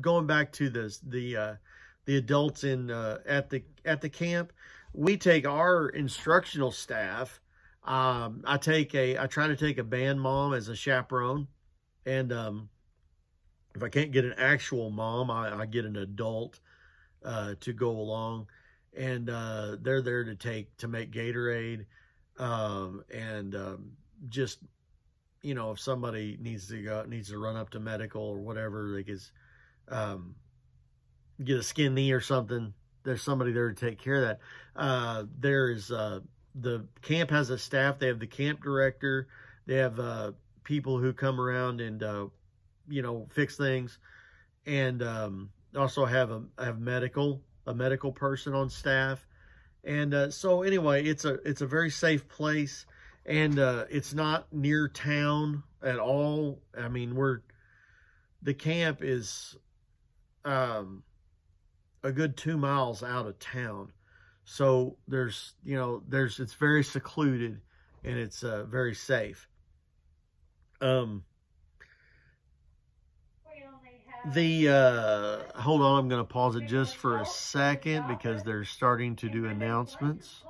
going back to the the uh, the adults in uh, at the at the camp, we take our instructional staff. Um, I take a I try to take a band mom as a chaperone, and um, if I can't get an actual mom, I, I get an adult uh, to go along, and uh, they're there to take to make Gatorade, um, and um, just you know if somebody needs to go needs to run up to medical or whatever, they can um, get a skin knee or something. There's somebody there to take care of that. Uh, there is uh, the camp has a staff. They have the camp director. They have uh, people who come around and uh, you know fix things, and um, also have a have medical a medical person on staff. And uh, so anyway, it's a it's a very safe place, and uh, it's not near town at all. I mean, we're the camp is um, a good two miles out of town. So there's, you know, there's, it's very secluded and it's uh, very safe. Um, the, uh, hold on, I'm going to pause it just for a second because they're starting to do announcements.